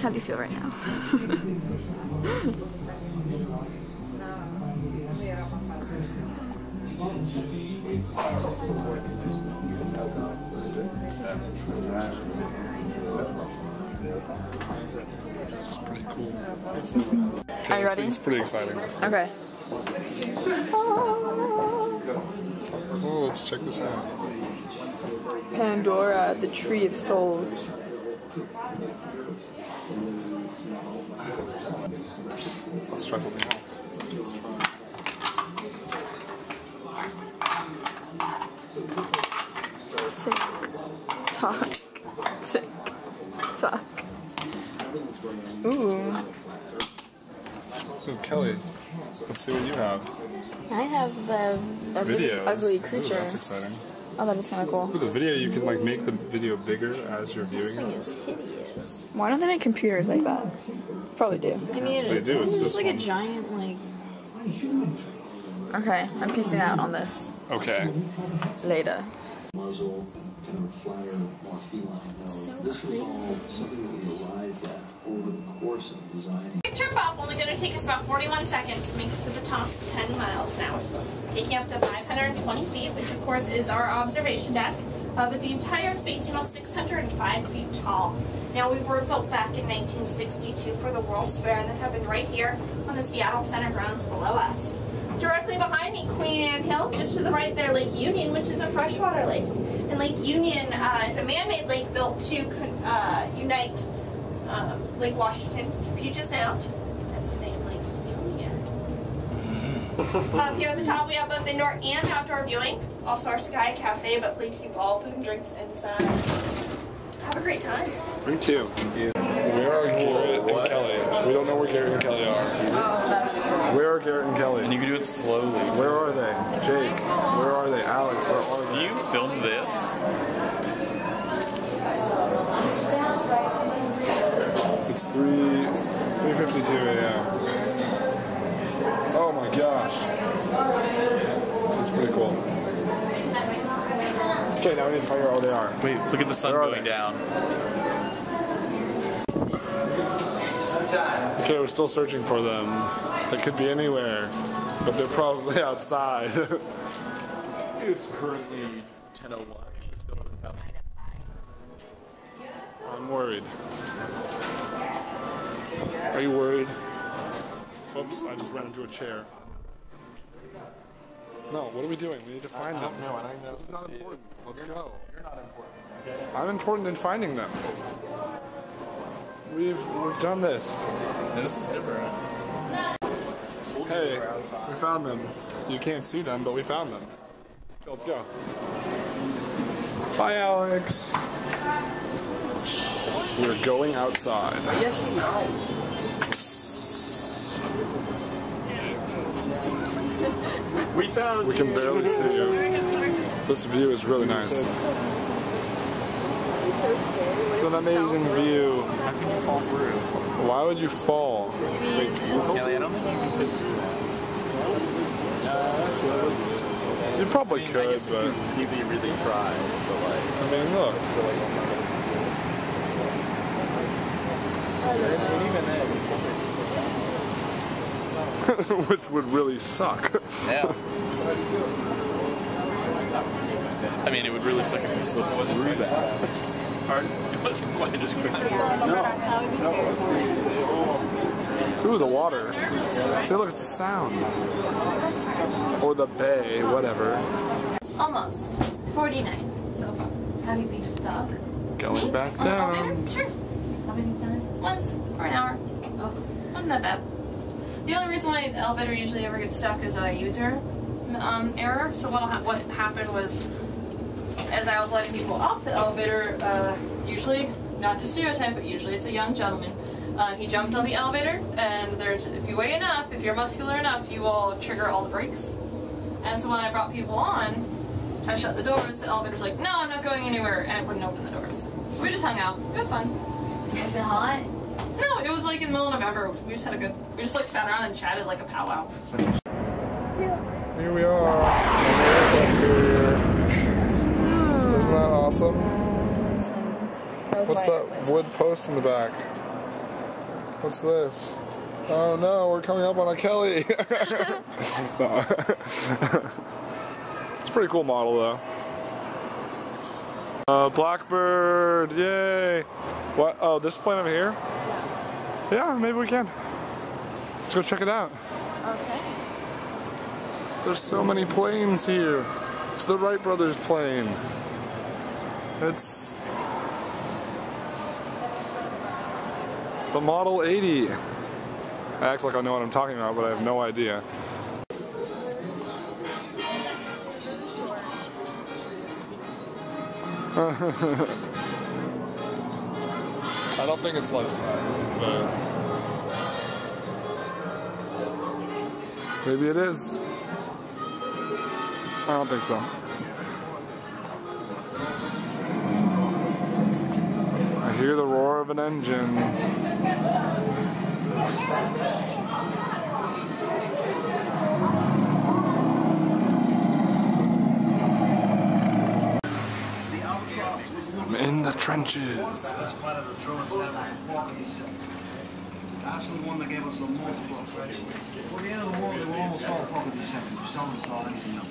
How do you feel right now? It's pretty cool. Are you ready? It's pretty exciting. Okay. Oh, let's check this out. Pandora, the Tree of Souls. Let's try something else. Let's try. Tick tock. Tick tock. Ooh. Ooh, Kelly, let's see what you have. I have the Ugly, Videos. ugly Ooh, creature. that's exciting. Oh, that is kind of cool. Ooh, the video, you can like make the video bigger as you're viewing thing it. is hideous. Why don't they make computers like that? Probably do. I mean, They do, it's it's this like one. a giant like. Okay, I'm piecing out on this Okay. later. Muzzle, kind of a flatter, more feline nose. So this was all something that we arrived at over the course of designing. Big trip up, only going to take us about 41 seconds to make it to the top 10 miles now. Taking up to 520 feet, which of course is our observation deck. Uh, but the entire Space Needle is 605 feet tall. Now, we were built back in 1962 for the World's Fair, and then have been right here on the Seattle Center grounds below us. Directly behind me, Queen Anne Hill. Just to the right there, Lake Union, which is a freshwater lake. And Lake Union uh, is a man-made lake built to uh, unite um, Lake Washington to Puget Sound. That's the name, Lake Union. Up here at the top, we have both indoor and outdoor viewing. Also, our Sky Cafe, but please keep all food and drinks inside. Have a great time. Thank you. Where are Garrett and Kelly? We don't know where Garrett and Kelly are. Where are Garrett and Kelly? And you can do it slowly. Where are they? Jake, where are they? Alex, where are they? you film this? It's 3 3.52 a.m. Oh my gosh. That's pretty cool. Okay, now we need to figure out where they are. Wait, look at the sun going they? down. Okay, we're still searching for them. They could be anywhere, but they're probably outside. It's currently 10:01. Still haven't found I'm worried. Are you worried? Oops, I just ran into a chair. No, what are we doing? We need to find them. No, I don't know. It's not important. Let's go. You're not important. I'm important in finding them. We've we've done this. This is different. Hey, we found them. You can't see them, but we found them. Let's go. Bye, Alex. We're going outside. Yes, we are. We found We can barely see you. This view is really nice. It's an amazing view. How can you fall through? Why would you fall? Kelly, you can fit through that. You probably I mean, I could, but... if you really, really try, but like. I mean, look. Which would really suck. Yeah. I mean, it would really suck if you slipped through that. Alright, it wasn't quite as quick. Ooh, the water. See, look, at the sound. Or the bay, whatever. Almost. 49 so far. Have you been stuck? Going Me? back down. elevator? Sure. How many times? Once for an hour. Oh, wasn't that bad. The only reason why the elevator usually ever gets stuck is a user um, error. So what ha- what happened was, as I was letting people off the elevator, uh, usually not to stereotype, but usually it's a young gentleman. Uh, he jumped on the elevator, and there's if you weigh enough, if you're muscular enough, you will trigger all the brakes. And so when I brought people on, I shut the doors. The elevator's like, no, I'm not going anywhere, and it wouldn't open the doors. We just hung out. It was fun. Was it hot? No, it was like in the middle of November. We just had a good. We just like sat around and chatted like a powwow. Here we are. Isn't that awesome? What's that wood post in the back? What's this? Oh no, we're coming up on a Kelly. It's a pretty cool model though. Uh, Blackbird, yay! What? Oh, this plane over here? Yeah, maybe we can. Let's go check it out. Okay. There's so many planes here. It's the Wright brothers plane. It's the Model 80. I act like I know what I'm talking about, but I have no idea. I don't think it's life size, but maybe it is. I don't think so. Hear the roar of an engine. I'm in the trenches. That's one the truest levels That's the one that gave us the most fluctuation. Well, at the end of the war, they were almost all fucking seven. Some saw anything else.